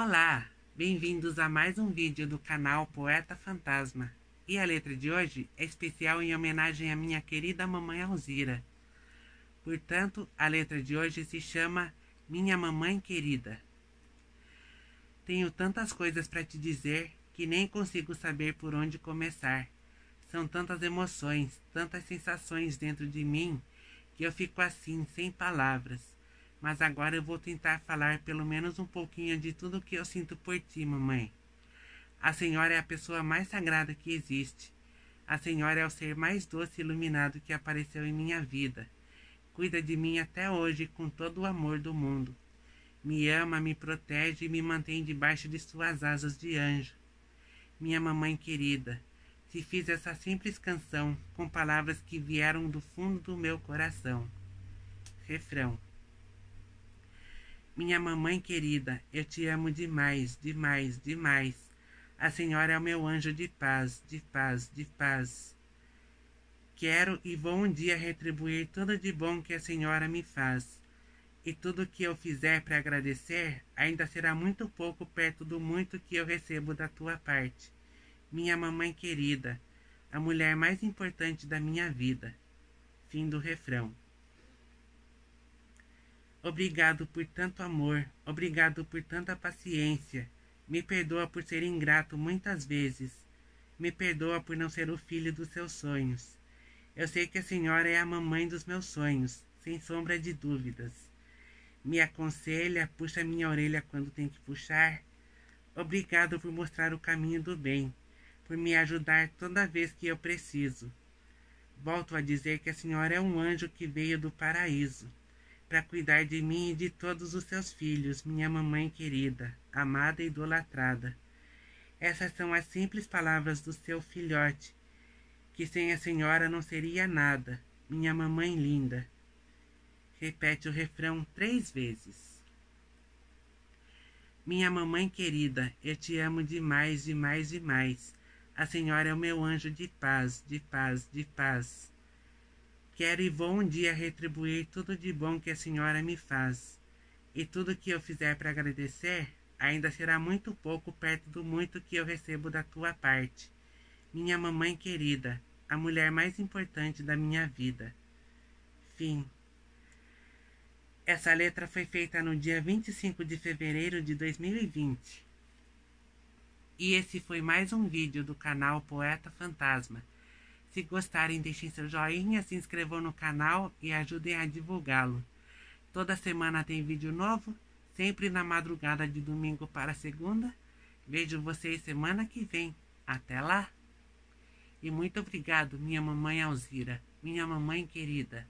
Olá, bem-vindos a mais um vídeo do canal Poeta Fantasma. E a letra de hoje é especial em homenagem à minha querida mamãe Alzira. Portanto, a letra de hoje se chama Minha Mamãe Querida. Tenho tantas coisas para te dizer que nem consigo saber por onde começar. São tantas emoções, tantas sensações dentro de mim que eu fico assim, sem palavras. Mas agora eu vou tentar falar pelo menos um pouquinho de tudo que eu sinto por ti, mamãe. A senhora é a pessoa mais sagrada que existe. A senhora é o ser mais doce e iluminado que apareceu em minha vida. Cuida de mim até hoje com todo o amor do mundo. Me ama, me protege e me mantém debaixo de suas asas de anjo. Minha mamãe querida, te fiz essa simples canção com palavras que vieram do fundo do meu coração. Refrão. Minha mamãe querida, eu te amo demais, demais, demais. A senhora é o meu anjo de paz, de paz, de paz. Quero e vou um dia retribuir tudo de bom que a senhora me faz. E tudo que eu fizer para agradecer ainda será muito pouco perto do muito que eu recebo da tua parte. Minha mamãe querida, a mulher mais importante da minha vida. Fim do refrão. Obrigado por tanto amor, obrigado por tanta paciência. Me perdoa por ser ingrato muitas vezes. Me perdoa por não ser o filho dos seus sonhos. Eu sei que a senhora é a mamãe dos meus sonhos, sem sombra de dúvidas. Me aconselha, puxa minha orelha quando tem que puxar. Obrigado por mostrar o caminho do bem, por me ajudar toda vez que eu preciso. Volto a dizer que a senhora é um anjo que veio do paraíso para cuidar de mim e de todos os seus filhos, minha mamãe querida, amada e idolatrada. Essas são as simples palavras do seu filhote, que sem a senhora não seria nada, minha mamãe linda. Repete o refrão três vezes. Minha mamãe querida, eu te amo demais, demais, demais. A senhora é o meu anjo de paz, de paz, de paz. Quero e vou um dia retribuir tudo de bom que a senhora me faz. E tudo que eu fizer para agradecer ainda será muito pouco perto do muito que eu recebo da tua parte. Minha mamãe querida, a mulher mais importante da minha vida. Fim. Essa letra foi feita no dia 25 de fevereiro de 2020. E esse foi mais um vídeo do canal Poeta Fantasma. Se gostarem, deixem seu joinha, se inscrevam no canal e ajudem a divulgá-lo. Toda semana tem vídeo novo, sempre na madrugada de domingo para segunda. Vejo vocês semana que vem. Até lá! E muito obrigado, minha mamãe Alzira, minha mamãe querida.